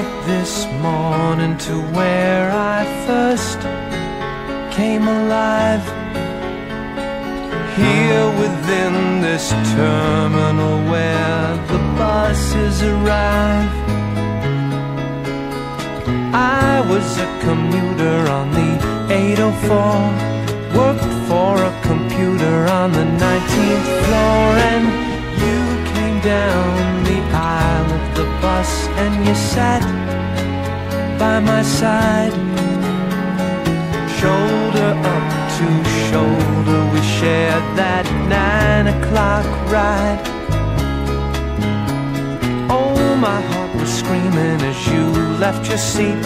back this morning to where I first came alive. Here within this terminal where the buses arrive. I was a commuter on the 804, worked for a computer on the 19th floor, and you came down and you sat by my side, shoulder up to shoulder. We shared that nine o'clock ride. Oh, my heart was screaming as you left your seat.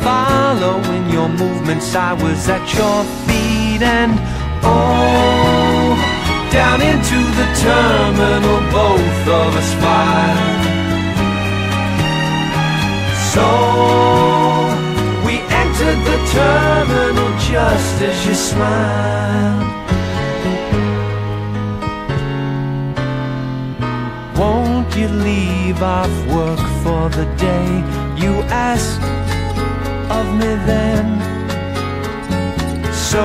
Following your movements, I was at your feet, and oh, down into the terminal, both of us filed. So we entered the terminal just as you smiled. Won't you leave off work for the day? You asked of me then. So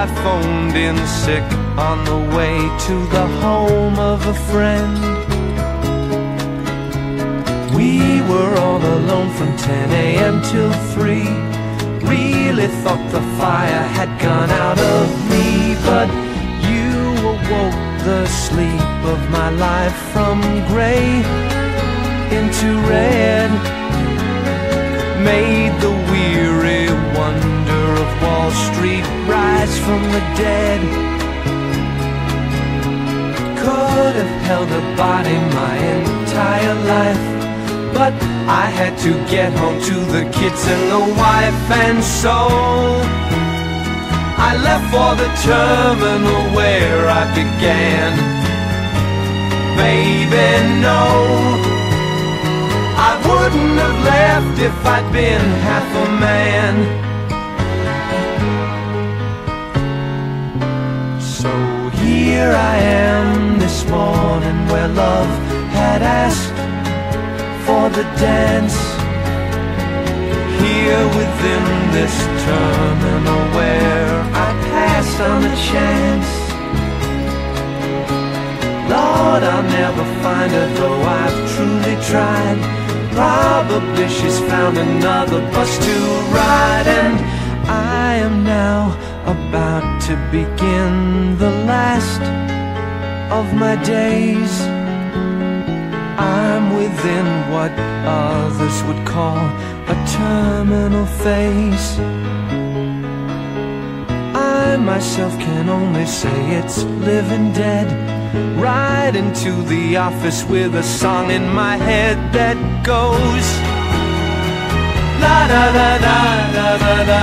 I phoned in sick on the way to the home of a friend. We were all from 10 a.m. till 3. Really thought the fire had gone out of me, but you awoke the sleep of my life from gray into red. Made the weary wonder of Wall Street rise from the dead. Could have held a body my entire life. But I had to get home to the kids and the wife, and so I left for the terminal where I began. Baby, no, I wouldn't have left if I'd been half a man. So here I am this morning where love had asked the dance Here within this terminal where I passed on a chance. Lord, I'll never find her though I've truly tried. Probably she's found another bus to ride And I am now about to begin the last of my days I'm within what others would call a terminal phase. I myself can only say it's living dead. Right into the office with a song in my head that goes La da da da da da da